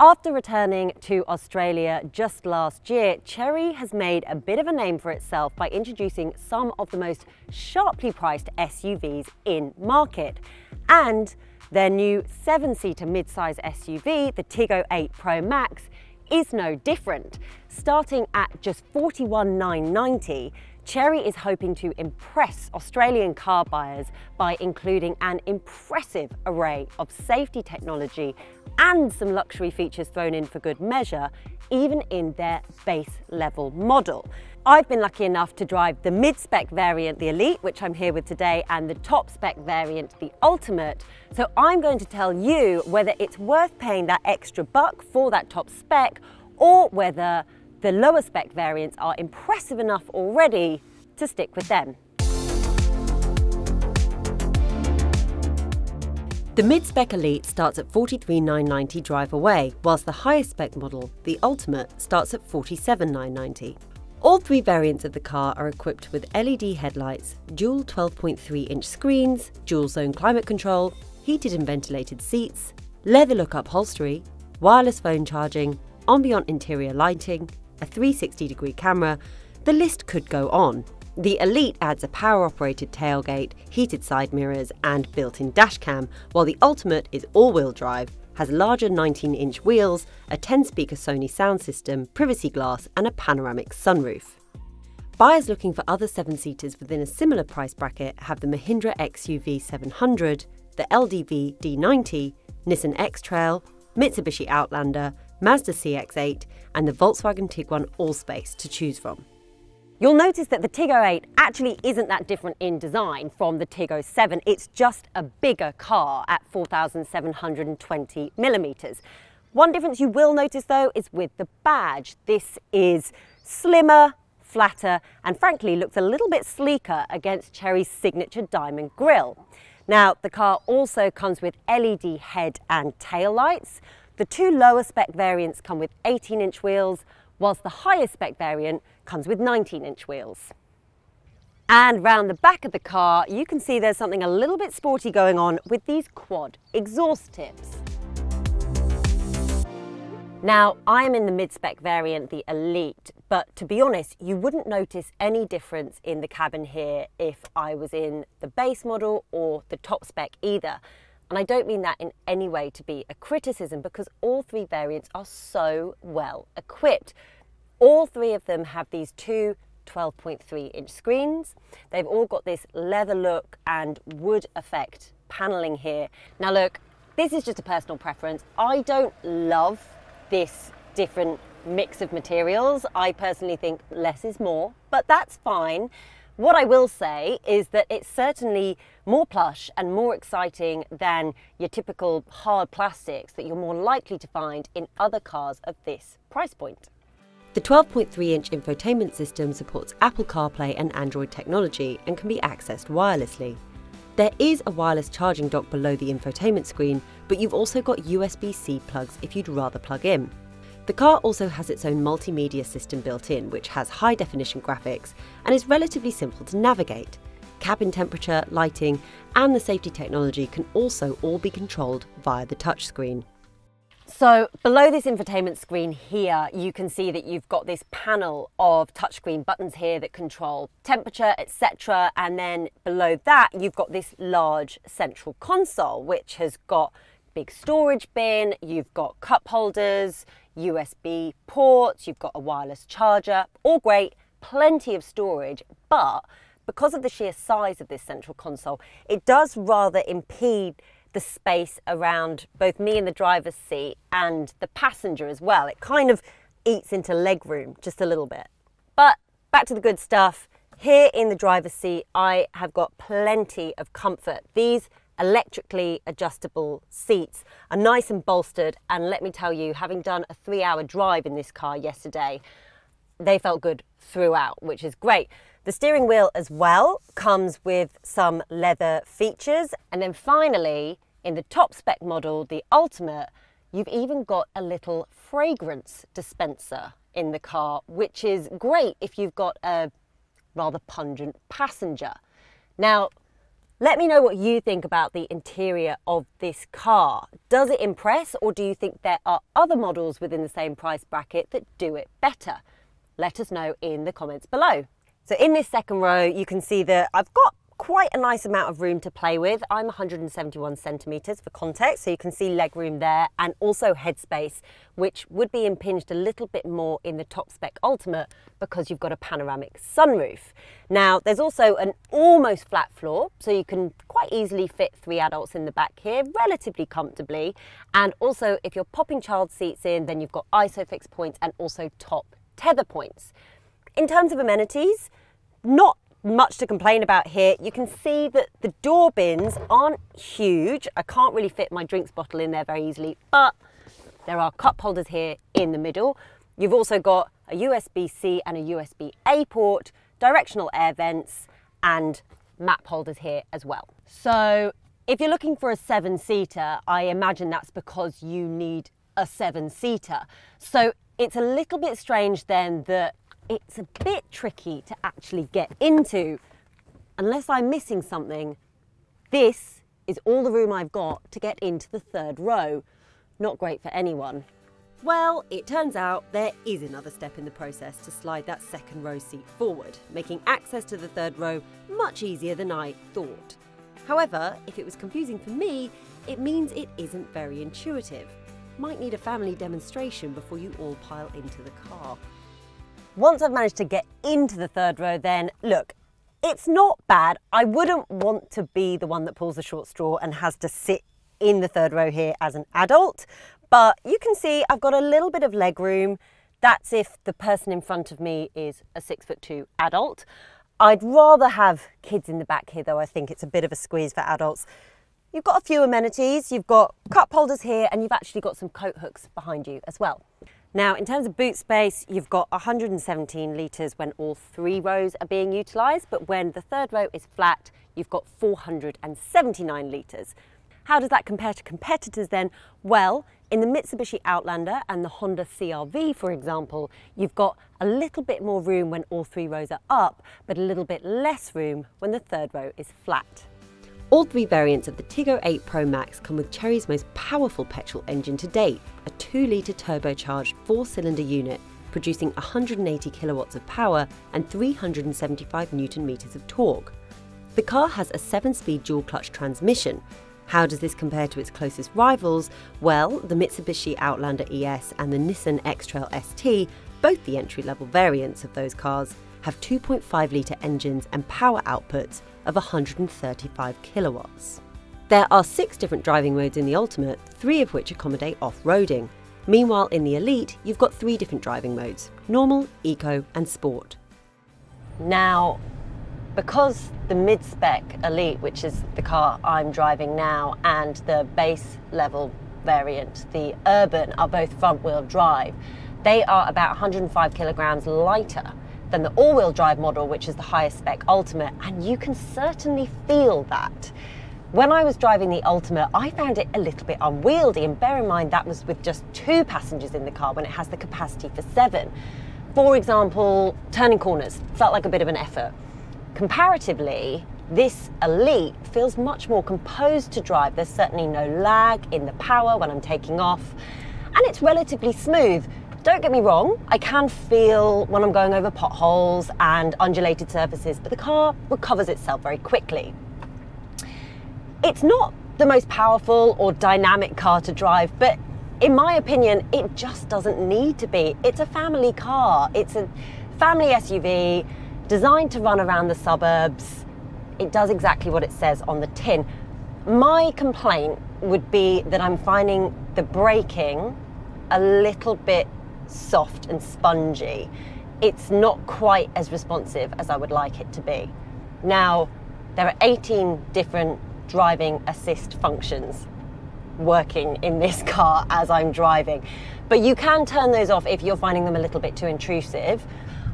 After returning to Australia just last year, Chery has made a bit of a name for itself by introducing some of the most sharply priced SUVs in market. And their new seven-seater mid-size SUV, the Tiggo 8 Pro Max, is no different. Starting at just 41,990, Chery is hoping to impress Australian car buyers by including an impressive array of safety technology and some luxury features thrown in for good measure, even in their base level model. I've been lucky enough to drive the mid-spec variant, the Elite, which I'm here with today, and the top spec variant, the Ultimate. So I'm going to tell you whether it's worth paying that extra buck for that top spec or whether the lower spec variants are impressive enough already to stick with them. The mid-spec Elite starts at 43,990 drive away, whilst the highest spec model, the Ultimate, starts at 47,990. All three variants of the car are equipped with LED headlights, dual 12.3 inch screens, dual zone climate control, heated and ventilated seats, leather look upholstery, wireless phone charging, ambient interior lighting, a 360 degree camera, the list could go on. The Elite adds a power operated tailgate, heated side mirrors, and built in dashcam, while the Ultimate is all wheel drive has larger 19 inch wheels, a 10 speaker Sony sound system, privacy glass, and a panoramic sunroof. Buyers looking for other seven seaters within a similar price bracket have the Mahindra XUV 700, the LDV D90, Nissan X Trail, Mitsubishi Outlander, Mazda CX 8, and the Volkswagen Tiguan Allspace to choose from. You'll notice that the Tiggo 8 actually isn't that different in design from the Tiggo 7. It's just a bigger car at 4,720 millimetres. One difference you will notice though is with the badge. This is slimmer, flatter, and frankly looks a little bit sleeker against Chery's signature diamond grille. Now, the car also comes with LED head and tail lights. The two lower spec variants come with 18 inch wheels, whilst the higher spec variant comes with 19 inch wheels. And round the back of the car, you can see there's something a little bit sporty going on with these quad exhaust tips. Now, I am in the mid-spec variant, the Elite, but to be honest, you wouldn't notice any difference in the cabin here if I was in the base model or the top spec either. And I don't mean that in any way to be a criticism because all three variants are so well equipped. All three of them have these two 12.3 inch screens. They've all got this leather look and wood effect paneling here. Now look, this is just a personal preference. I don't love this different mix of materials. I personally think less is more, but that's fine. What I will say is that it's certainly more plush and more exciting than your typical hard plastics that you're more likely to find in other cars of this price point. The 12.3 inch infotainment system supports Apple CarPlay and Android technology and can be accessed wirelessly. There is a wireless charging dock below the infotainment screen, but you've also got USB C plugs if you'd rather plug in. The car also has its own multimedia system built in, which has high definition graphics and is relatively simple to navigate. Cabin temperature, lighting, and the safety technology can also all be controlled via the touchscreen. So below this infotainment screen here, you can see that you've got this panel of touchscreen buttons here that control temperature, etc. And then below that, you've got this large central console, which has got big storage bin, you've got cup holders, USB ports, you've got a wireless charger, all great, plenty of storage, but because of the sheer size of this central console, it does rather impede the space around both me in the driver's seat and the passenger as well. It kind of eats into legroom just a little bit. But back to the good stuff. Here in the driver's seat, I have got plenty of comfort. These electrically adjustable seats are nice and bolstered. And let me tell you, having done a three hour drive in this car yesterday, they felt good throughout, which is great. The steering wheel as well comes with some leather features. And then finally, in the top spec model, the Ultimate, you've even got a little fragrance dispenser in the car, which is great if you've got a rather pungent passenger. Now, Let me know what you think about the interior of this car. Does it impress or do you think there are other models within the same price bracket that do it better? Let us know in the comments below. So in this second row, you can see that I've got quite a nice amount of room to play with. I'm 171 centimetres for context, so you can see leg room there and also headspace, which would be impinged a little bit more in the top spec Ultimate because you've got a panoramic sunroof. Now, there's also an almost flat floor, so you can quite easily fit three adults in the back here relatively comfortably. And also, if you're popping child seats in, then you've got ISOFIX points and also top tether points. In terms of amenities, not much to complain about here. You can see that the door bins aren't huge. I can't really fit my drinks bottle in there very easily, but there are cup holders here in the middle. You've also got a USB-C and a USB-A port, directional air vents, and map holders here as well. So if you're looking for a seven-seater, I imagine that's because you need a seven-seater. So it's a little bit strange then that it's a bit tricky to actually get into. Unless I'm missing something, this is all the room I've got to get into the third row. Not great for anyone. Well, it turns out there is another step in the process to slide that second row seat forward, making access to the third row much easier than I thought. However, if it was confusing for me, it means it isn't very intuitive. Might need a family demonstration before you all pile into the car. Once I've managed to get into the third row, then look, it's not bad. I wouldn't want to be the one that pulls the short straw and has to sit in the third row here as an adult, but you can see I've got a little bit of leg room. That's if the person in front of me is a six foot two adult. I'd rather have kids in the back here though. I think it's a bit of a squeeze for adults. You've got a few amenities. You've got cup holders here and you've actually got some coat hooks behind you as well. Now, in terms of boot space, you've got 117 litres when all three rows are being utilised, but when the third row is flat, you've got 479 litres. How does that compare to competitors then? Well, in the Mitsubishi Outlander and the Honda CRV, for example, you've got a little bit more room when all three rows are up, but a little bit less room when the third row is flat. All three variants of the Tiggo 8 Pro Max come with Chery's most powerful petrol engine to date, a 2 litre turbocharged 4 cylinder unit producing 180 kilowatts of power and 375 newton meters of torque. The car has a 7 speed dual clutch transmission. How does this compare to its closest rivals? Well, the Mitsubishi Outlander ES and the Nissan X Trail ST, both the entry level variants of those cars, have 2.5 litre engines and power outputs of 135 kilowatts. There are six different driving modes in the Ultimate, three of which accommodate off-roading. Meanwhile, in the Elite, you've got three different driving modes, normal, eco and sport. Now, because the mid-spec Elite, which is the car I'm driving now, and the base level variant, the Urban, are both front-wheel drive, they are about 105 kilograms lighter than the all-wheel drive model, which is the highest spec Ultimate, and you can certainly feel that. When I was driving the Ultimate, I found it a little bit unwieldy, and bear in mind that was with just two passengers in the car when it has the capacity for seven. For example, turning corners felt like a bit of an effort. Comparatively, this Elite feels much more composed to drive. There's certainly no lag in the power when I'm taking off, and it's relatively smooth. Don't get me wrong, I can feel when I'm going over potholes and undulated surfaces, but the car recovers itself very quickly. It's not the most powerful or dynamic car to drive, but in my opinion, it just doesn't need to be. It's a family car, it's a family SUV designed to run around the suburbs. It does exactly what it says on the tin. My complaint would be that I'm finding the braking a little bit soft and spongy. It's not quite as responsive as I would like it to be. Now, there are 18 different driving assist functions working in this car as I'm driving. But you can turn those off if you're finding them a little bit too intrusive.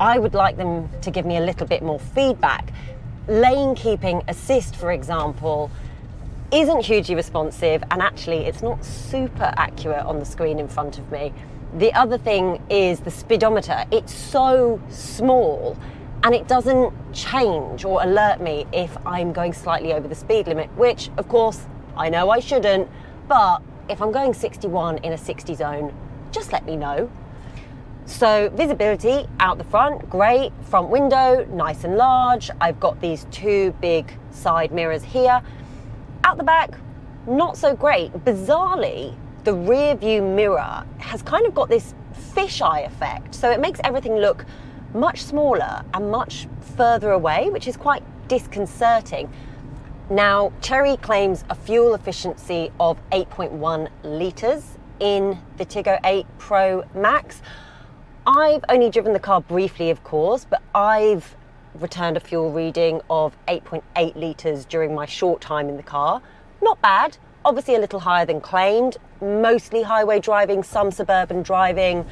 I would like them to give me a little bit more feedback. Lane keeping assist, for example, isn't hugely responsive and actually it's not super accurate on the screen in front of me. The other thing is the speedometer. It's so small and it doesn't change or alert me if I'm going slightly over the speed limit, which of course I know I shouldn't, but if I'm going 61 in a 60 zone, just let me know. So visibility out the front, great. Front window, nice and large. I've got these two big side mirrors here. Out the back, not so great. Bizarrely, the rear view mirror has kind of got this fisheye effect. So it makes everything look much smaller and much further away, which is quite disconcerting. Now, Chery claims a fuel efficiency of 8.1 litres in the Tiggo 8 Pro Max. I've only driven the car briefly, of course, but I've returned a fuel reading of 8.8 litres during my short time in the car. Not bad, obviously a little higher than claimed, mostly highway driving, some suburban driving.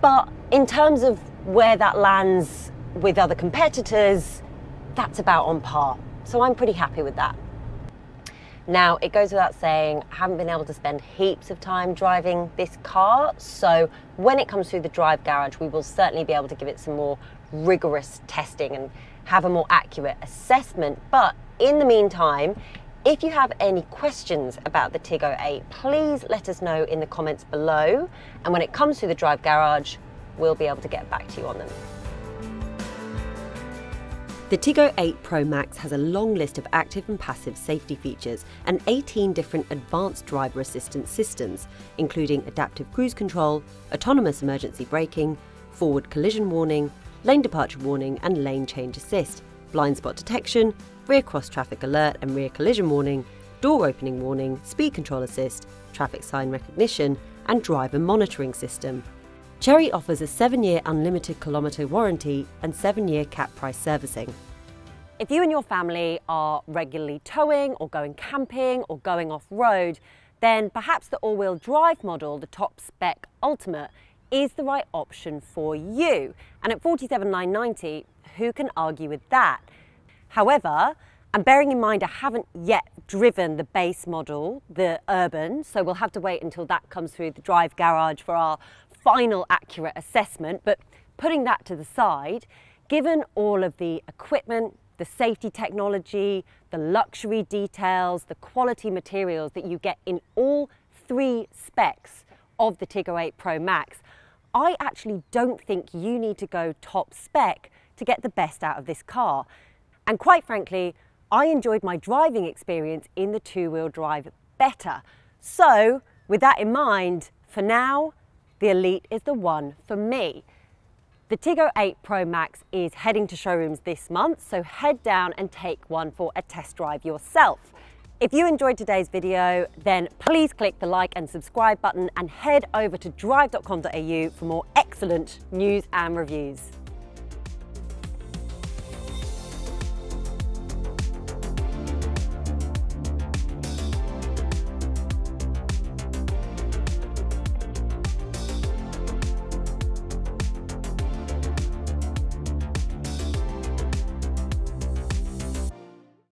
But in terms of where that lands with other competitors, that's about on par. So I'm pretty happy with that. Now, it goes without saying, I haven't been able to spend heaps of time driving this car. So when it comes through the drive garage, we will certainly be able to give it some more rigorous testing and have a more accurate assessment. But in the meantime, if you have any questions about the Tiggo 8, please let us know in the comments below. And when it comes to the Drive Garage, we'll be able to get back to you on them. The Tiggo 8 Pro Max has a long list of active and passive safety features and 18 different advanced driver assistance systems, including adaptive cruise control, autonomous emergency braking, forward collision warning, lane departure warning and lane change assist, blind spot detection, rear cross traffic alert and rear collision warning, door opening warning, speed control assist, traffic sign recognition, and driver monitoring system. Chery offers a 7 year unlimited kilometre warranty and 7 year cap price servicing. If you and your family are regularly towing or going camping or going off road, then perhaps the all wheel drive model, the top spec Ultimate, is the right option for you. And at 47,990, who can argue with that? However, and bearing in mind I haven't yet driven the base model, the Urban, so we'll have to wait until that comes through the drive garage for our final accurate assessment. But putting that to the side, given all of the equipment, the safety technology, the luxury details, the quality materials that you get in all three specs of the Tiggo 8 Pro Max, I actually don't think you need to go top spec to get the best out of this car. And quite frankly, I enjoyed my driving experience in the two-wheel drive better. So with that in mind, for now, the Elite is the one for me. The Tiggo 8 Pro Max is heading to showrooms this month, so head down and take one for a test drive yourself. If you enjoyed today's video, then please click the like and subscribe button and head over to drive.com.au for more excellent news and reviews.